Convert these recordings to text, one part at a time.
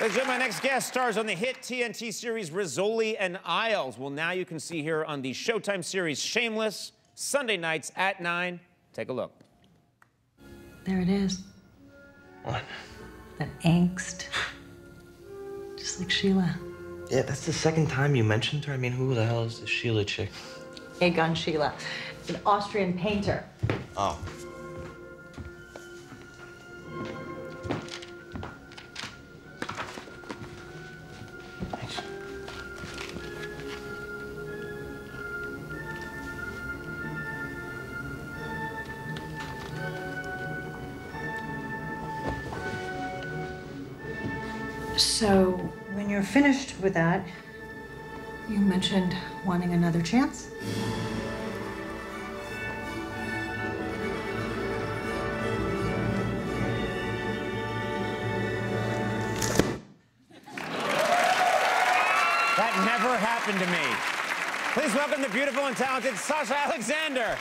Ladies and my next guest stars on the hit TNT series Rizzoli and Isles. Well, now you can see here on the Showtime series Shameless, Sunday nights at 9. Take a look. There it is. What? That angst. Just like Sheila. Yeah, that's the second time you mentioned her. I mean, who the hell is this Sheila chick? Egon Schiele, an Austrian painter. Oh. So, when you're finished with that, you mentioned wanting another chance? That never happened to me. Please welcome the beautiful and talented Sasha Alexander.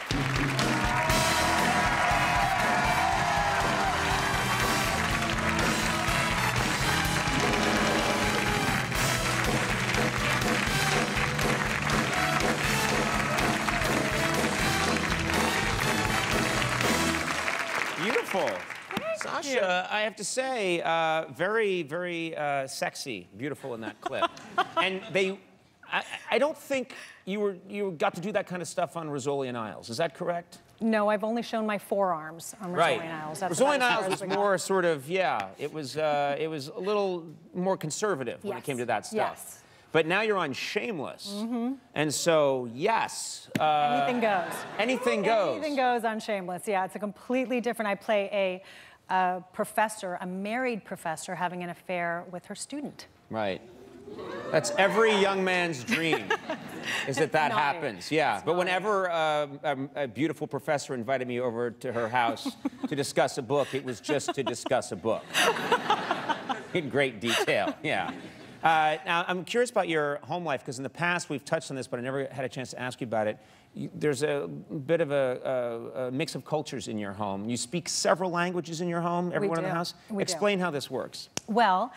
I have to say, uh, very, very uh, sexy, beautiful in that clip. and they, I, I don't think you were you got to do that kind of stuff on Rizzoli and Isles. Is that correct? No, I've only shown my forearms on Rizzoli and Isles. That's Rizzoli and Isles was got. more sort of, yeah, it was, uh, it was a little more conservative when it came to that stuff. Yes. But now you're on Shameless. mm -hmm. And so, yes. Uh, Anything goes. anything goes. Anything goes on Shameless. Yeah, it's a completely different. I play a, a professor, a married professor, having an affair with her student. Right. That's every young man's dream, is that that naughty. happens. Yeah. It's But naughty. whenever uh, a, a beautiful professor invited me over to her house to discuss a book, it was just to discuss a book in great detail. Yeah. Uh, now, I'm curious about your home life because in the past we've touched on this, but I never had a chance to ask you about it. You, there's a bit of a, a, a mix of cultures in your home. You speak several languages in your home, everyone in the house? We do. Explain how this works. Well,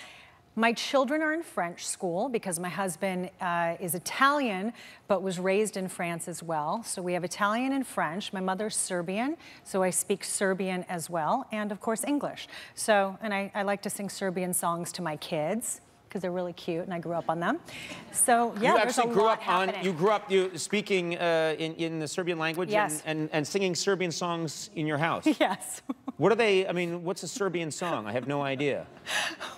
my children are in French school because my husband uh, is Italian but was raised in France as well. So we have Italian and French. My mother's Serbian, so I speak Serbian as well, and of course English. So, and I, I like to sing Serbian songs to my kids because they're really cute and I grew up on them. So yeah, you actually grew up on happening. you grew up you speaking uh, in, in the Serbian language Yes. and, and, and singing Serbian songs in your house. Yes. what are they? I mean, what's a Serbian song? I have no idea.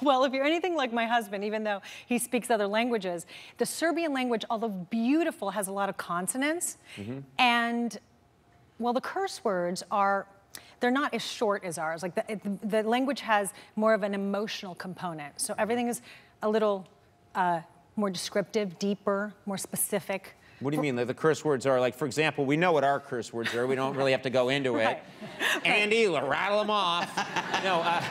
Well, if you're anything like my husband, even though he speaks other languages, the Serbian language, although beautiful, has a lot of consonants. And, well, the curse words are, they're not as short as ours. Like, the, it- the language has more of an emotional component. So everything is a little uh, more descriptive, deeper, more specific. What do you mean? The, the curse words are like, for example, we know what our curse words are. We don't really have to go into it. Right. Andy, rattle them off. no, uh,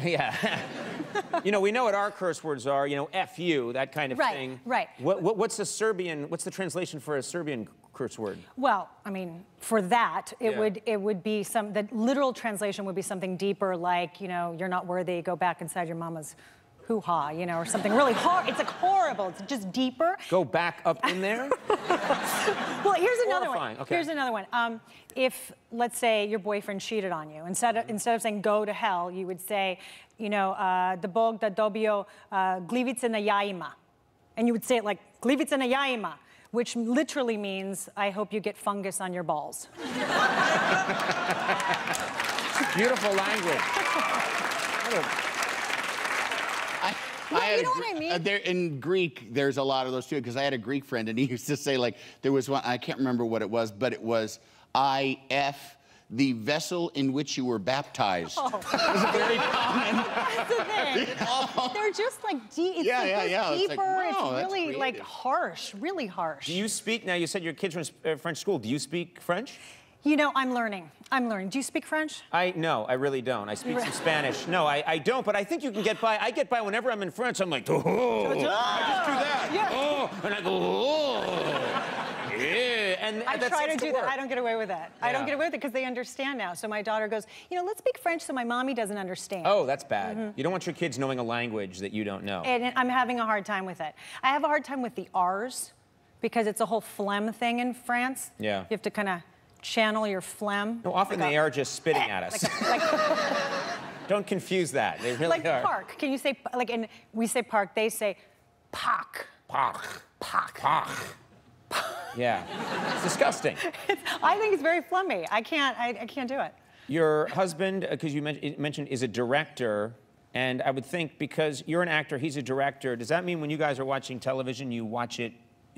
yeah. you know, we know what our curse words are. You know, "f you," that kind of Right, thing. right. What, what, what's the Serbian? What's the translation for a Serbian curse word? Well, I mean, for that, it Yeah. would it would be some the literal translation would be something deeper, like you know, you're not worthy. Go back inside your mama's hoo ha, you know, or something really hard. It's like horrible. It's just deeper. Go back up in there. Well, here's another Horrifying, one. okay. Here's another one. Um, if let's say your boyfriend cheated on you, instead of instead of saying go to hell, you would say, you know, uh, the bog da dobio uh, glivice na jajima, and you would say it like glivice na jajima. Which literally means, I hope you get fungus on your balls. Beautiful language. I, I you know Gre- what I mean? uh, there in Greek, there's a lot of those too, because I had a Greek friend, and he used to say like there was one. I can't remember what it was, but it was I F the vessel in which you were baptized. Oh. It was very common. That's the thing. They're just like deep. It's Yeah, like yeah, goes yeah. It's deeper. like, wow, that's really like harsh, really harsh. Do you speak now? You said your kids are in uh, French school. Do you speak French? You know, I'm learning. I'm learning. Do you speak French? I no, I really don't. I speak some Spanish. No, I, I don't. But I think you can get by. I get by whenever I'm in France. I'm like, oh, I just do that. Yeah. Oh, and I go, oh, yeah. and I that try to do that. I don't get away with it. I don't get away with it because they understand now. So my daughter goes, you know, let's speak French so my mommy doesn't understand. Oh, that's bad. Mm-hmm. You don't want your kids knowing a language that you don't know. And I'm having a hard time with it. I have a hard time with the R's because it's a whole phlegm thing in France. Yeah. You have to kind of channel your phlegm. no, often like they a- are just spitting at us. Like, don't confuse that. They really like are. park. Can you say, like, and we say park, they say park. Park. Park. Park. Yeah. It's disgusting. I think it's very phlegmy. I can't, I, I can't do it. Your husband, uh, because you men- mentioned, is a director. And I would think because you're an actor, he's a director, does that mean when you guys are watching television, you watch it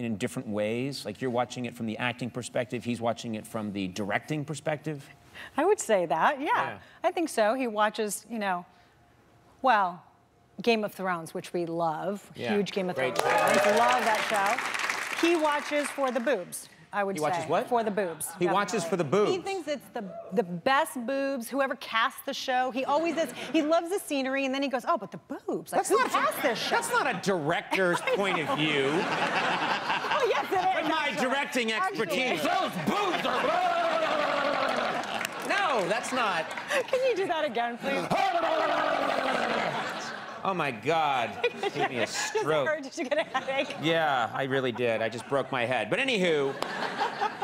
in different ways? Like you're watching it from the acting perspective, he's watching it from the directing perspective? I would say that, yeah. Yeah. I think so. He watches, you know, well, Game of Thrones, which we love. Yeah, Huge Game of great Thrones. show. fans. Love that show. He watches for the boobs. I would He say. watches what? For the boobs. He watches for the boobs. He thinks it's the the best boobs. Whoever cast the show, he always is. He loves the scenery, and then he goes, "Oh, but the boobs! Like, who cast this show?" That's not a director's point of view. Oh, yes, it is. But my actually. Directing expertise. Those boobs are. No, that's not. Can you do that again, please? Oh my God. Gave me a stroke. hurt? Did you get a headache? Yeah, I really did. I just broke my head. But anywho,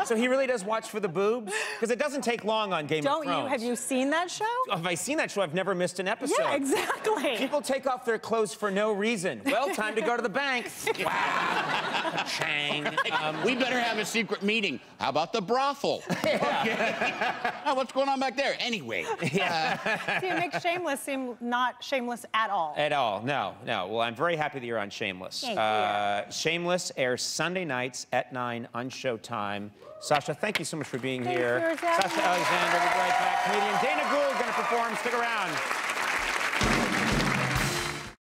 so he really does watch for the boobs? Because it doesn't take long on Game Don't of Thrones. you? Have you seen that show? Have I seen that show? I've never missed an episode. Yeah, exactly. People take off their clothes for no reason. Well, time to go to the bank. Wow. Chang. Um, We better have a secret meeting. How about the brothel? Okay. Oh, what's going on back there? Anyway. See, it makes Shameless seem not shameless at all. at all. No, no. Well, I'm very happy that you're on Shameless. Thank Uh, Shameless airs Sunday nights at 9 on Showtime. Sasha, thank you so much for being Thank here. you Sasha. Alexander, we'll be right back. Comedian Dana Gould going to perform. Stick around.